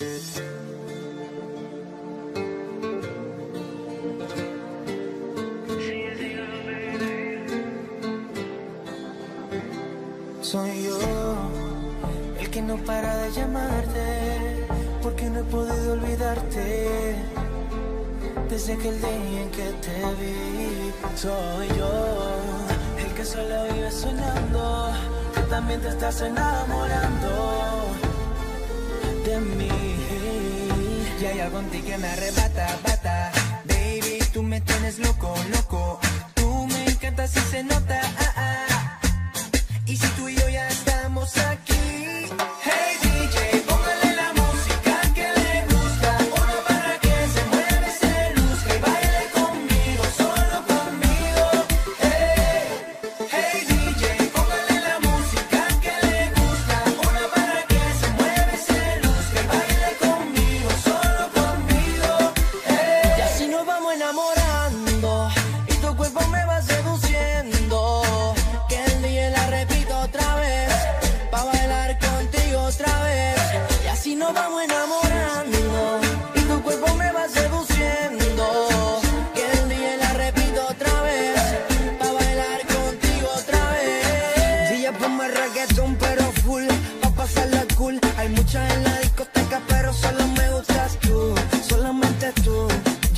Soy yo el que no para de llamarte, porque no he podido olvidarte. Desde aquel día en que te vi, soy yo el que solo vive soñando, que también te estás enamorando de mí. Hay algo en ti que me arrebata, bata. Baby, tú me tienes loco, loco. Tú me encantas y se nota ah, ah. Y si tú y yo ya estamos aquí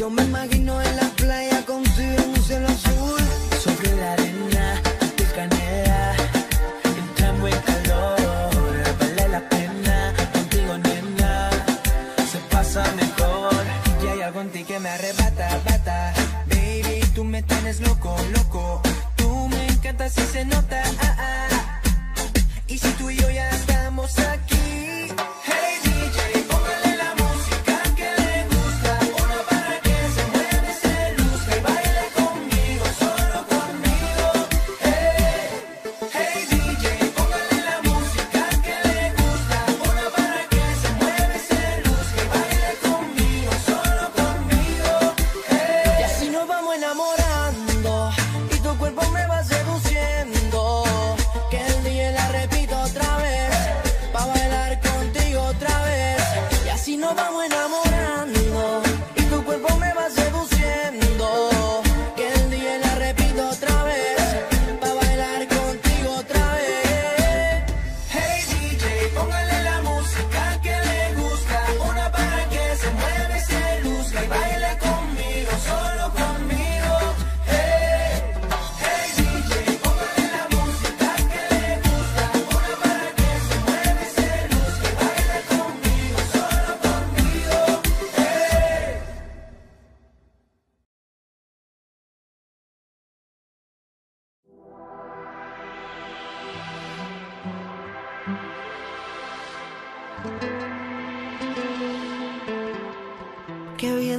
Yo me imagino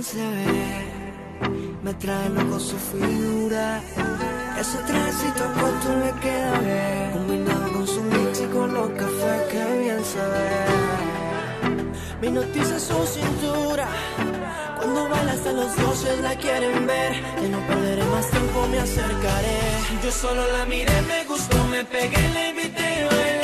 se ve, me trae loco su figura. Ese tránsito corto me queda bien, combinado con su mix y con los cafés que bien se ve. Me noticia su cintura, cuando baila hasta los dioses la quieren ver. Ya no perderé más tiempo, me acercaré. Yo solo la miré, me gustó, me pegué, la invité y bailé.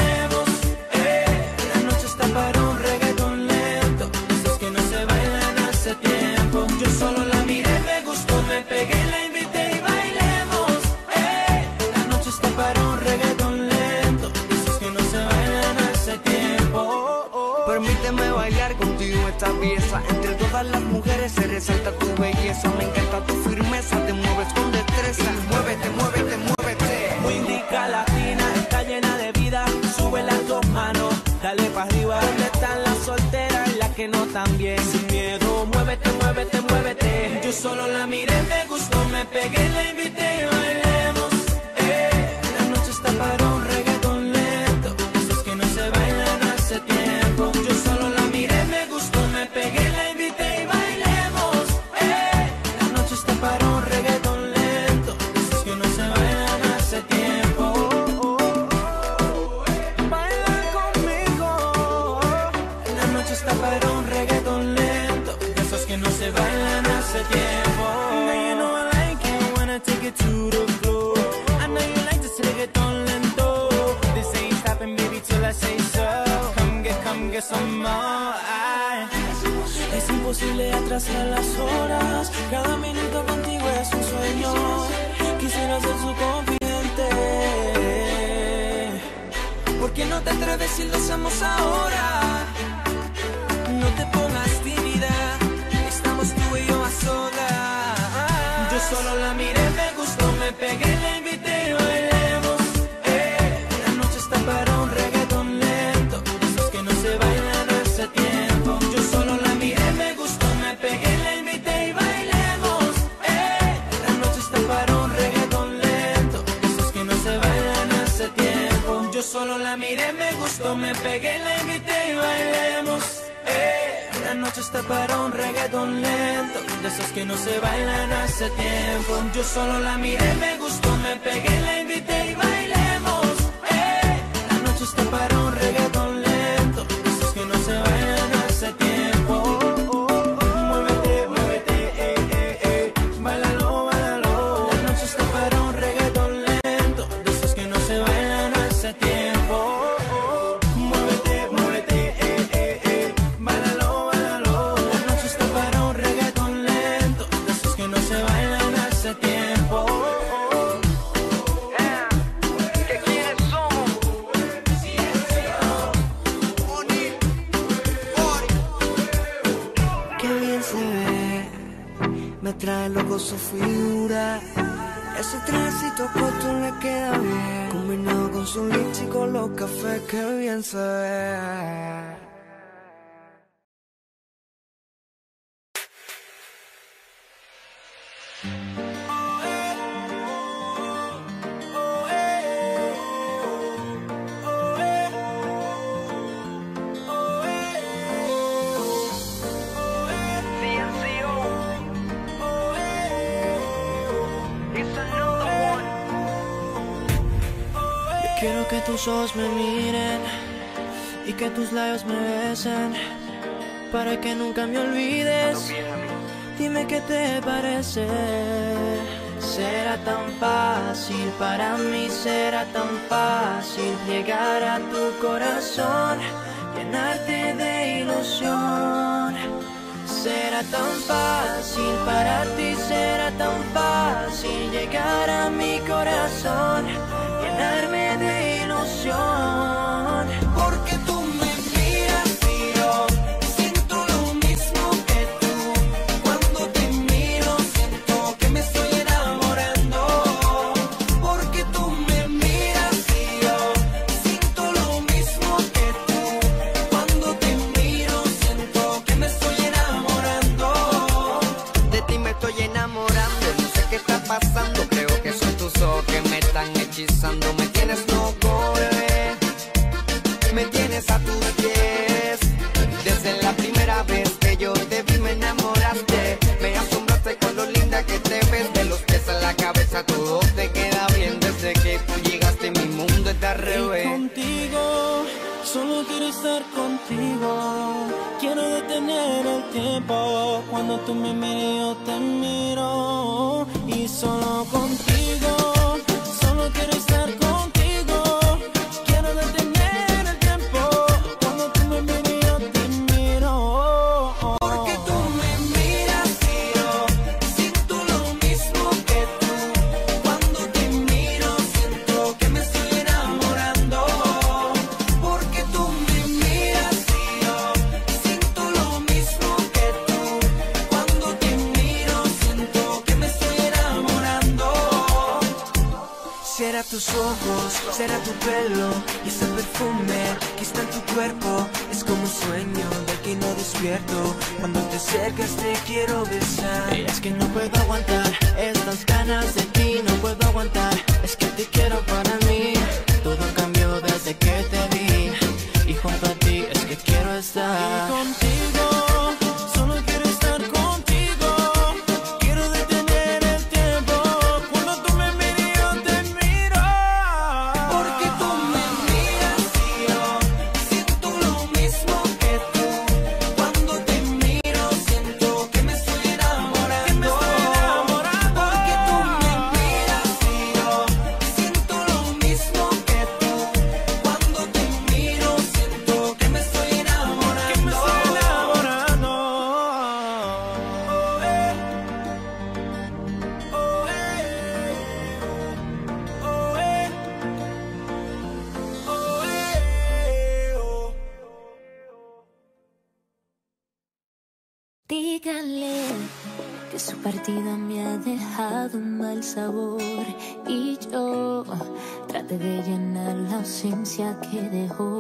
Pegué la invité y bailemos. Eh, la noche está para un reggaeton lento. Dices que no se bailan en ese tiempo. Permíteme bailar contigo esta pieza. Entre todas las mujeres se resalta tu belleza. Me encanta tu firmeza, te mueves con destreza. Muévete, muévete, muévete. Wendy Calatina está llena de vida. Sube las dos manos, dale pa arriba. ¿Dónde están las solteras y las que no también? muévete, muévete. Yo solo la miré, me gustó, me pegué, la invité. días las horas. Cada minuto contigo es un sueño. Quisiera ser su confidente. ¿Por qué no te atreves si lo hacemos ahora? La invité y bailemos. Eh. La noche está para un reggaeton lento, de esos que no se bailan hace tiempo. Yo solo la miré, me gustó, me pegué, la invité y bailemos. Eh. La noche está para un reggaeton tus ojos me miren y que tus labios me besen para que nunca me olvides. Dime qué te parece. Será tan fácil para mí, será tan fácil llegar a tu corazón, llenarte de ilusión. Será tan fácil para ti, será tan fácil llegar a mi corazón, llenarme 就 acercas te quiero besar. Y es que no puedo aguantar estas ganas de ti No puedo aguantar, es que te quiero para mí. Todo cambió desde que te vi. Y junto a ti es que quiero estar. Y contigo. ausencia que dejó.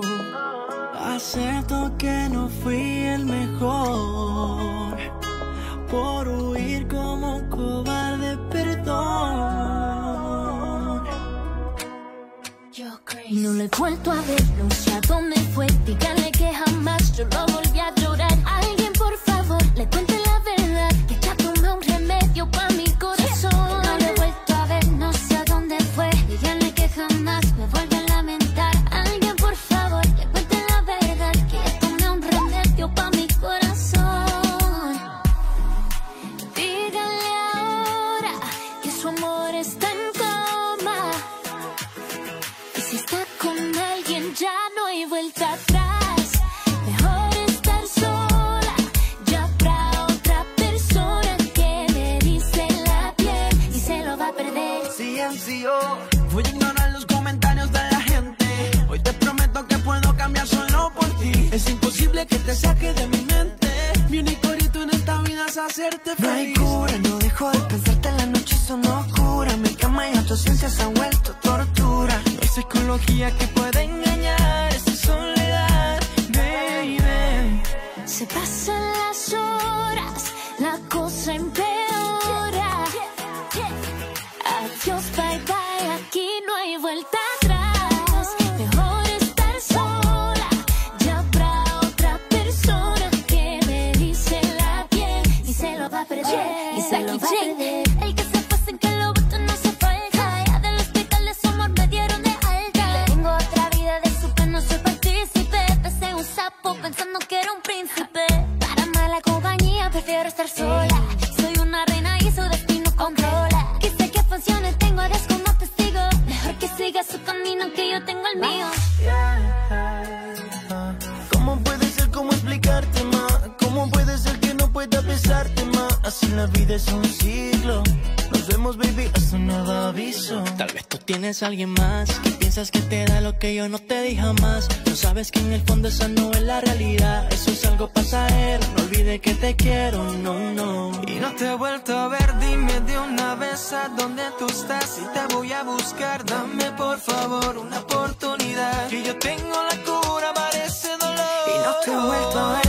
la vida es un ciclo. Nos vemos, baby, hasta un nuevo aviso. Tal vez tú tienes a alguien más que piensas que te da lo que yo no te di jamás. Tú sabes que en el fondo esa no es la realidad. Eso es algo pasajero. No olvides que te quiero, no, no. Y no te he vuelto a ver, dime de una vez a dónde tú estás. Y te voy a buscar, dame por favor una oportunidad. Que yo tengo la cura para ese dolor. Y no te he vuelto a ver.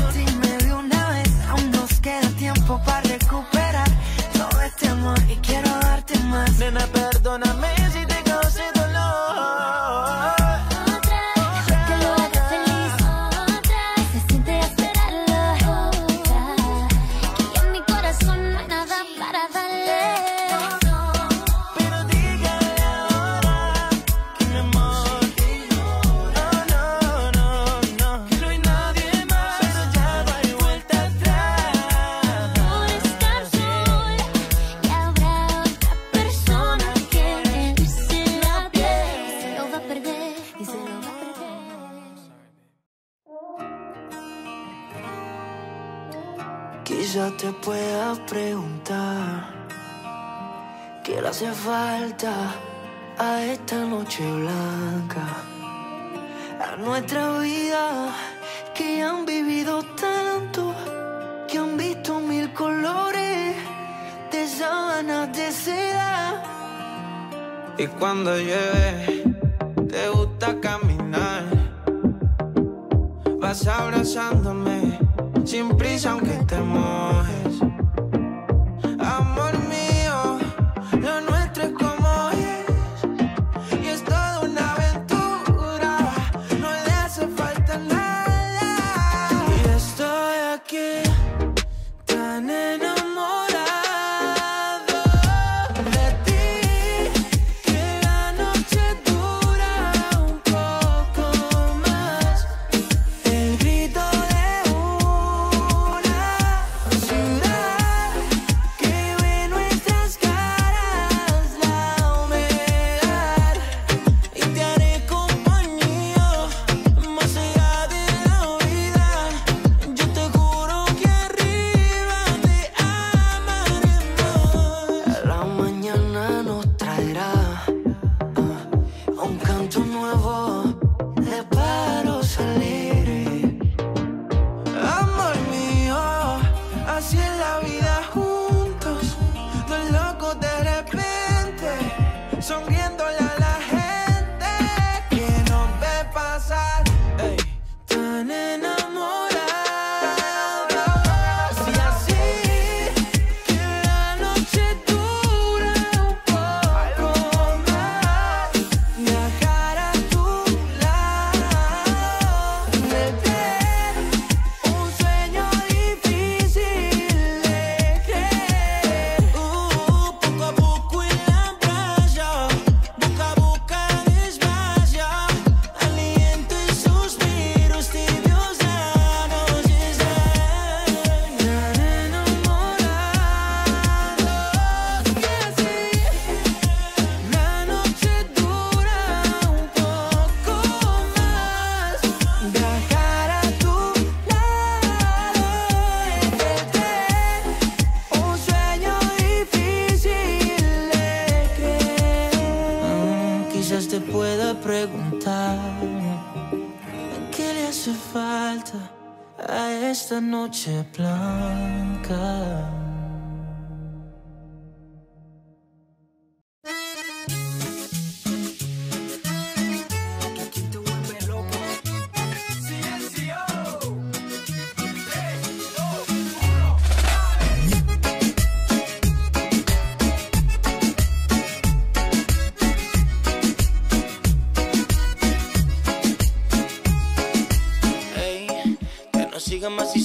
a esta noche blanca, a nuestra vida que han vivido tanto, que han visto mil colores de sábanas de seda. Y cuando llueve, te gusta caminar, vas abrazándome sin prisa aunque te mojes.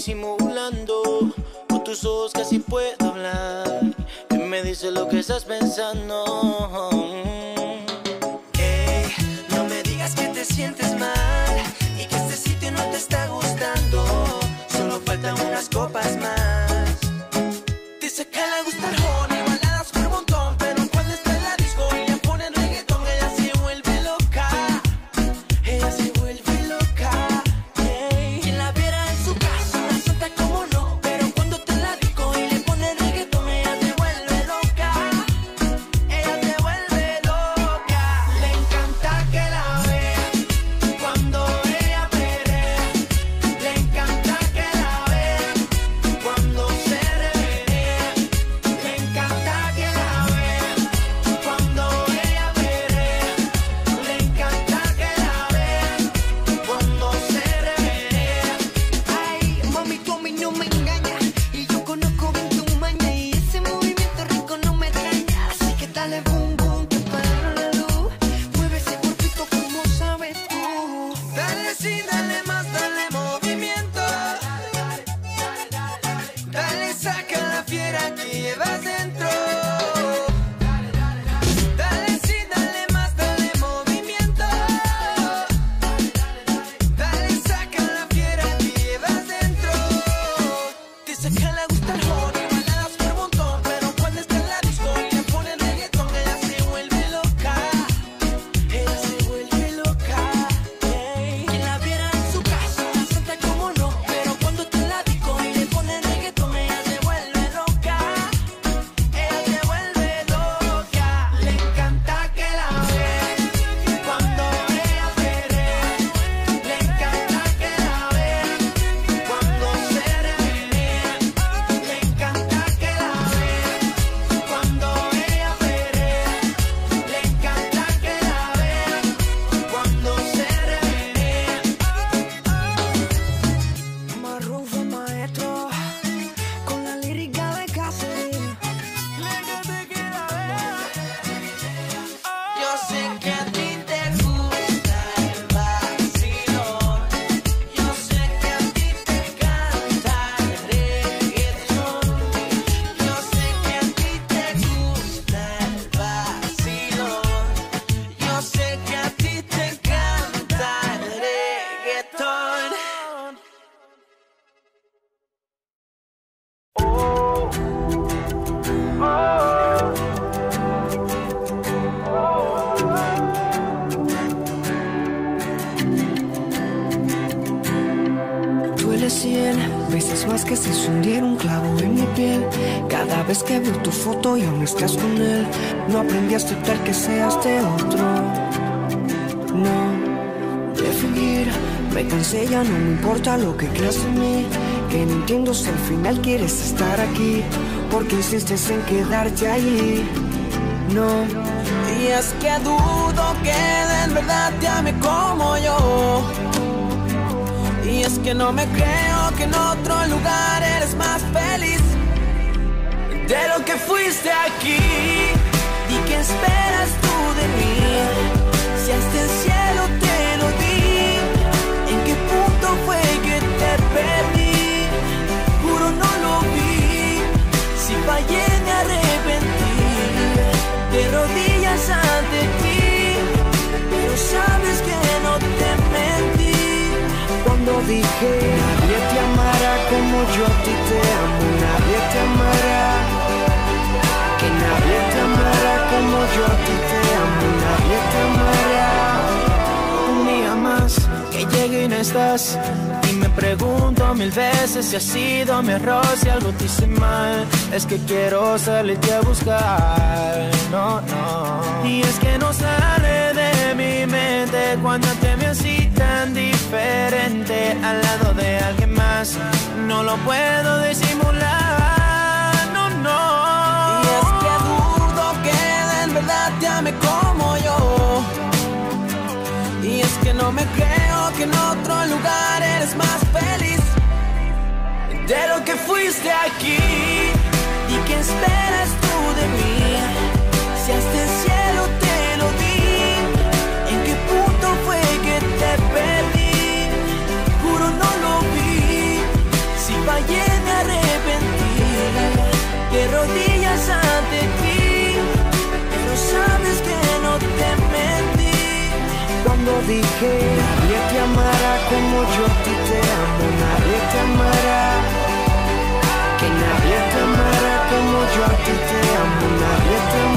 disimulando. Con tus ojos casi puedo hablar. Y me dice lo que estás pensando. Mm. No me digas que te sientes mal y que este sitio no te está gustando. Solo faltan unas copas más. y aún estás con él. No aprendí a aceptar que seas de otro. No, de fingir. Me cansé, ya no me importa lo que creas en mí. Que no entiendo si al final quieres estar aquí. Porque insistes en quedarte allí. No. Y es que dudo que en verdad te ame como yo. Y es que no me creo que en otro lugar eres más feliz de lo que fuiste aquí. ¿Y qué esperas tú de mí? Si hasta el cielo te lo di, ¿en qué punto fue que te perdí? Juro no lo vi, si fallé me arrepentí, de rodillas ante ti, pero sabes que no te mentí. Cuando dije, nadie te amará como yo a ti te amo, nadie te amará yo a ti te amo, nadie te Un día más que llegue y no estás. Y me pregunto mil veces si ha sido mi error, si algo te hice mal. Es que quiero salirte a buscar, no, no. Y es que no sale de mi mente cuando te me así tan diferente al lado de alguien más. No lo puedo disimular. Verdad te ame como yo. Y es que no me creo que en otro lugar eres más feliz de lo que fuiste aquí. ¿Y qué esperas tú de mí? Si hasta Dije nadie te amará como yo a ti te amo, nadie te amará. Que nadie te amará como yo a ti te amo, nadie te amará.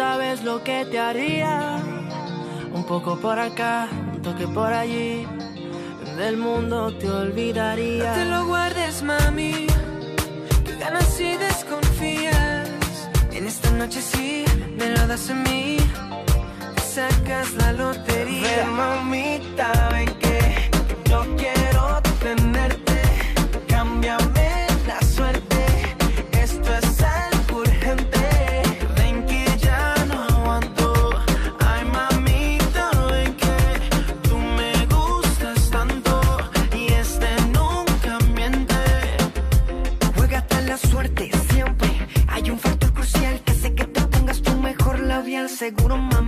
Sabes lo que te haría. Un poco por acá, un toque por allí. Del mundo te olvidaría. No te lo guardes, mami. Que ganas y desconfías. En esta noche sí, me lo das a mí. Te sacas la lotería. Ven, mamita, ven que yo quiero Seguro, mami,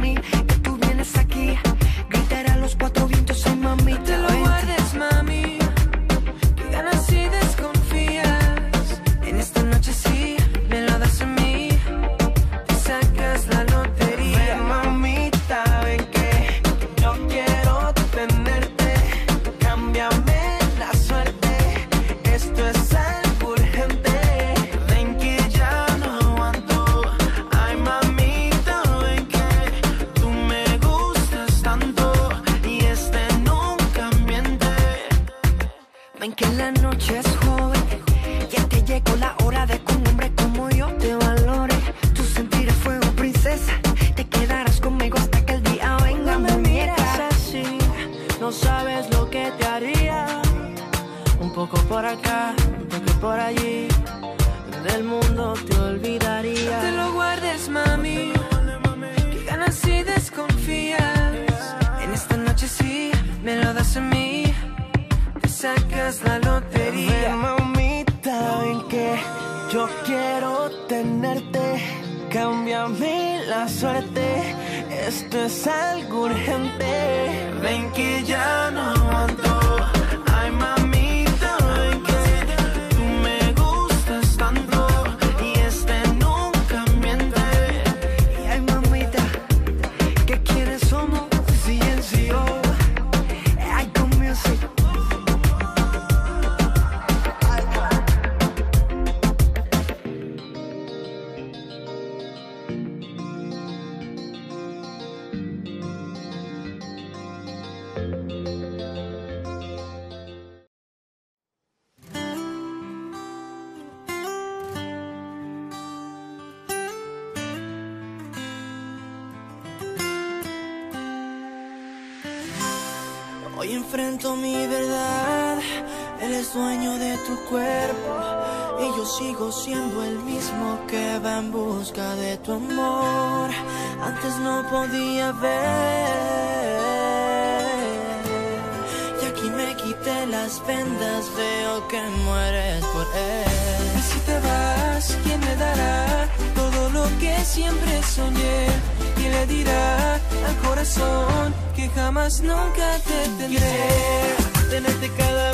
por acá, un toque por allí. Del mundo te olvidaría. No te lo guardes, mami. Que ganas y desconfías. En esta noche sí, me lo das a mí. Te sacas la Ven, lotería. mamita, ven que yo quiero tenerte. Cámbiame la suerte. Esto es algo urgente. Ven que ya no aguanto. Sigo siendo el mismo que va en busca de tu amor. Antes no podía ver y aquí entre las vendas veo que mueres por él. Y si te vas, ¿quién me dará todo lo que siempre soñé? Y le dirá al corazón que jamás nunca te tendré. Tenerte cada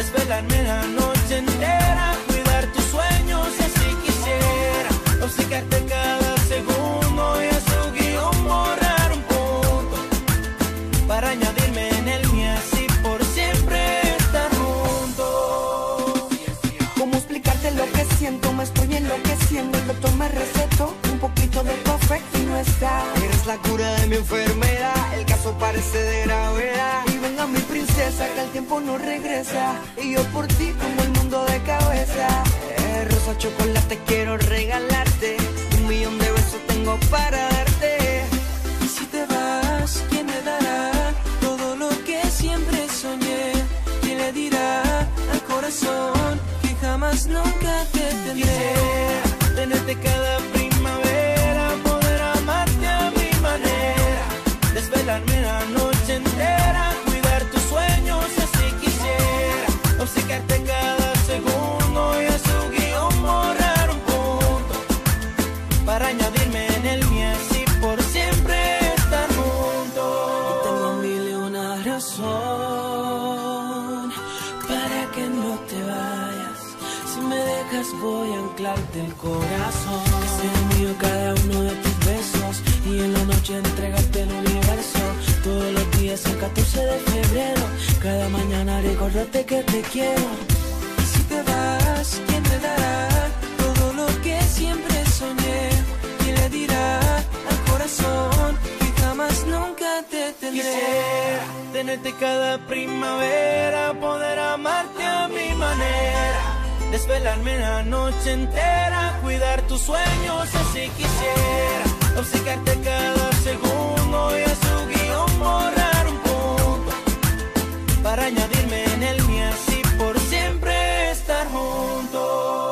desvelarme la noche entera, cuidar tus sueños así quisiera, obcecarte cada segundo y a su guion borrar un punto, para añadirme en el mío así por siempre estar juntos. ¿Cómo explicarte lo que siento? Me estoy enloqueciendo. El doctor me recetó un poquito de café y no está. Eres la cura de mi enfermedad, el caso parece de gravedad. Venga mi princesa, que el tiempo no regresa. Y yo por ti como el mundo de cabeza. Eh, rosa chocolate quiero regalarte, un millón de besos tengo para darte. Y si te vas, ¿quién me dará todo lo que siempre soñé? ¿Quién le dirá al corazón que jamás nunca te tendré? Tenerte cada primavera, voy a anclarte el corazón. Que mío cada uno de tus besos y en la noche entregarte el universo. Todos los días el 14 de febrero, cada mañana recordarte que te quiero. Y si te vas, ¿quién me dará todo lo que siempre soñé? ¿Quién le dirá al corazón que jamás nunca te tendré? Quisiera tenerte cada primavera, poder amarte a mi manera, desvelarme la noche entera, cuidar tus sueños así quisiera, obcecarte cada segundo y a su guion borrar un punto, para añadirme en el mío así por siempre estar juntos.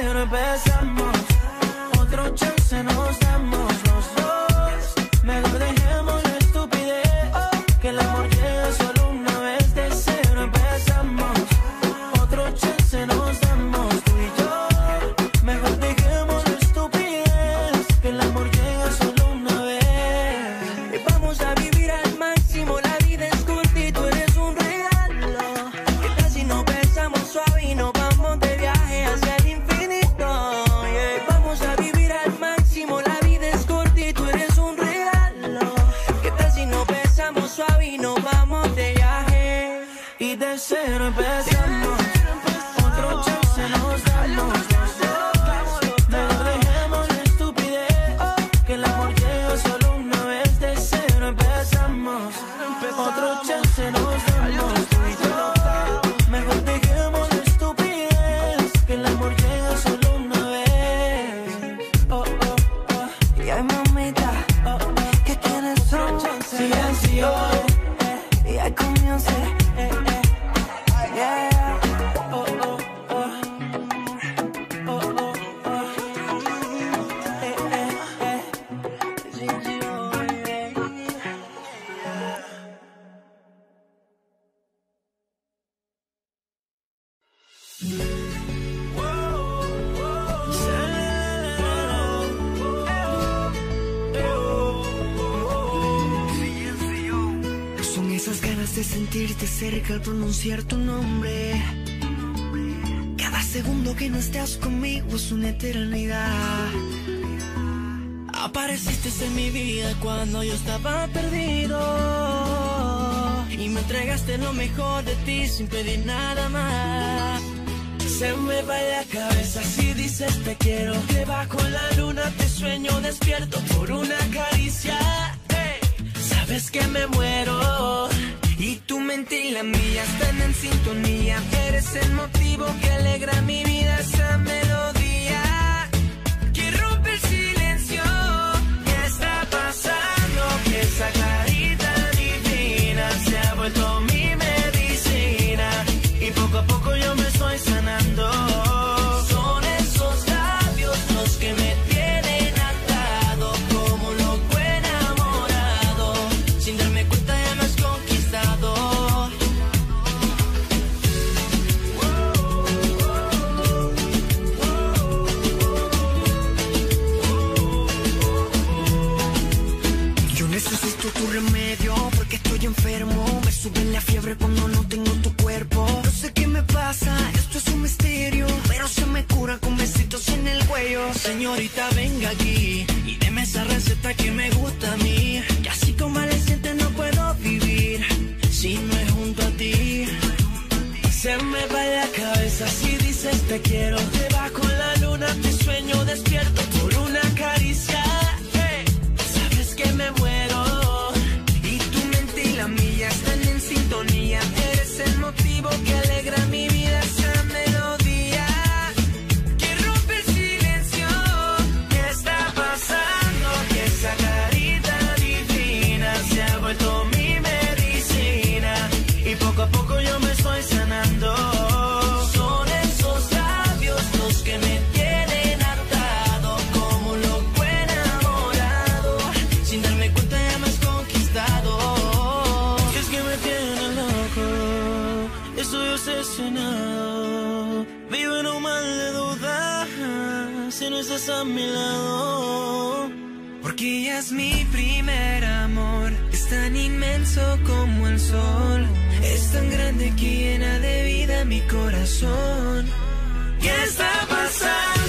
Y de cero Son esas ganas de sentirte cerca al pronunciar tu nombre. Cada segundo que no estás conmigo es una eternidad. Apareciste en mi vida cuando yo estaba perdido. Y me entregaste lo mejor de ti sin pedir nada más se me va la cabeza si dices te quiero. Que bajo la luna te sueño despierto por una caricia. Sabes que me muero. Y tu mente y la mía están en sintonía. Eres el motivo que alegra mi vida, esa melodía. Señorita, venga aquí y deme esa receta que me gusta a mí. Que así como le sientes no puedo vivir si no es junto a ti. Se me va la cabeza si dices te quiero. Te bajo la luna, te sueño despierto Eres mi primer amor, es tan inmenso como el sol, es tan grande que llena de vida mi corazón. ¿Qué está pasando?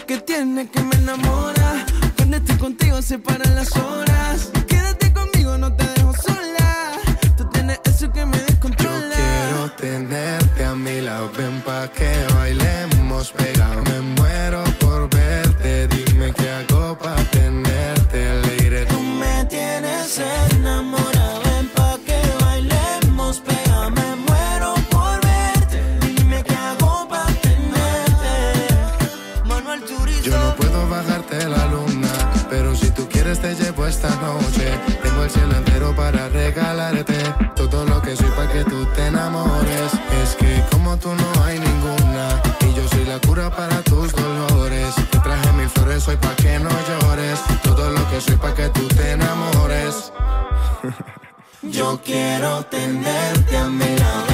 que tiene que me enamora. Cuando estoy contigo se paran las horas. Quédate conmigo, no te dejo sola. Tú tienes eso que me descontrola. Yo quiero tenerte a mi lado, ven pa' que quiero tenerte a mi lado.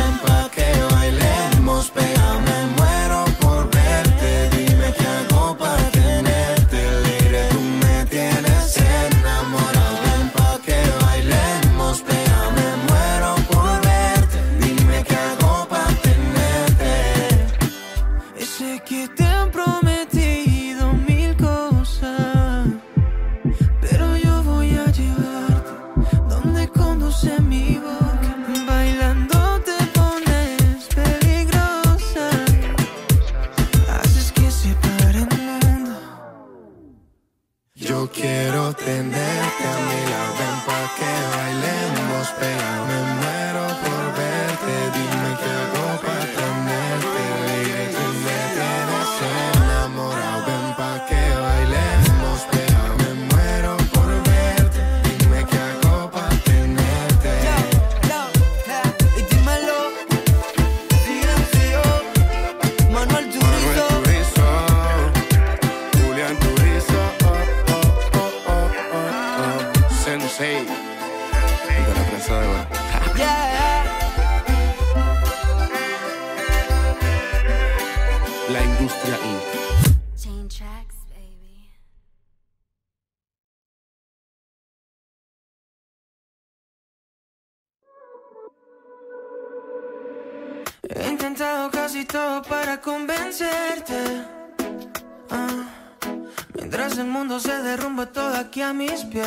Yo quiero tenerte a mi lado, ven pa' que bailemos, pégame el mundo se derrumba todo aquí a mis pies.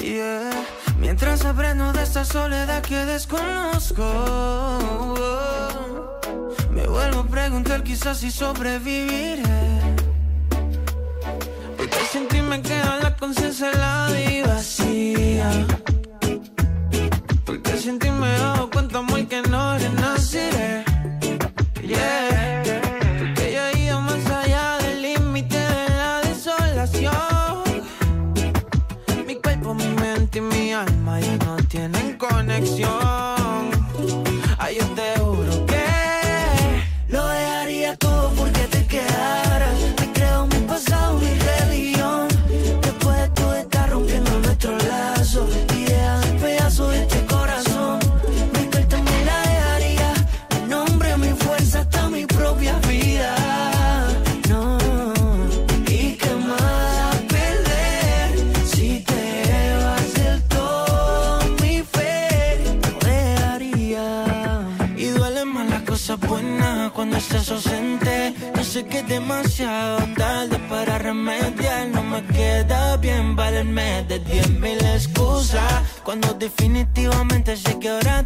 Yeah. Mientras aprendo de esta soledad que desconozco, me vuelvo a preguntar quizás si sobreviviré. Porque sin ti me queda la conciencia helada y vacía. Porque sin ti me he cuenta muy que no renaciré. Cuando definitivamente sé que ahora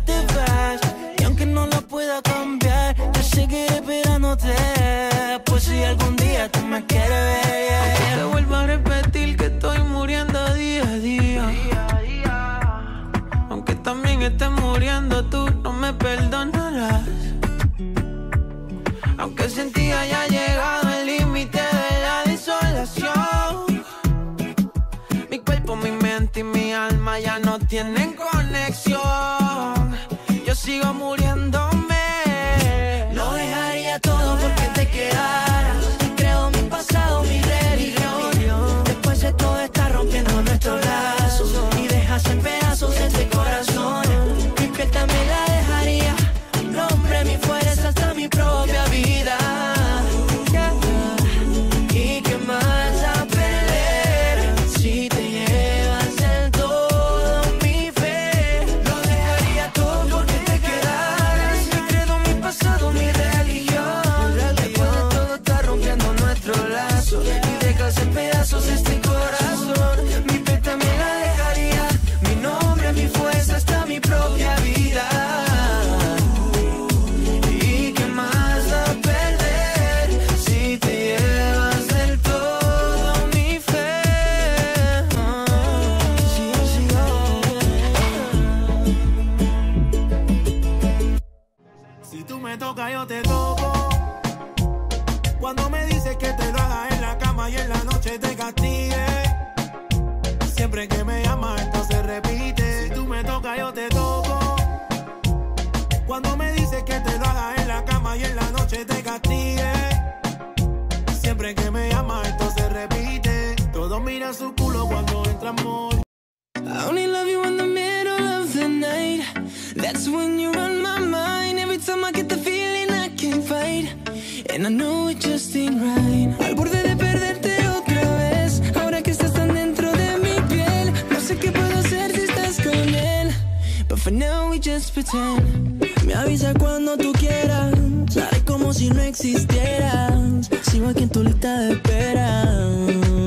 now we just pretend. Me avisa cuando tú quieras, sale como si no existieras. Sigo aquí en tu lista de espera.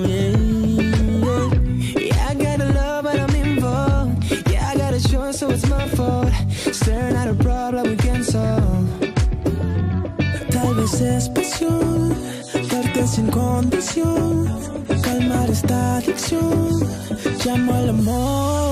Yeah. I got a love, but I'm involved. Yeah, I got a choice, so it's my fault. Staring at a problem we can solve. Tal vez es pasión, darte sin condición, calmar esta adicción. Llamo al amor.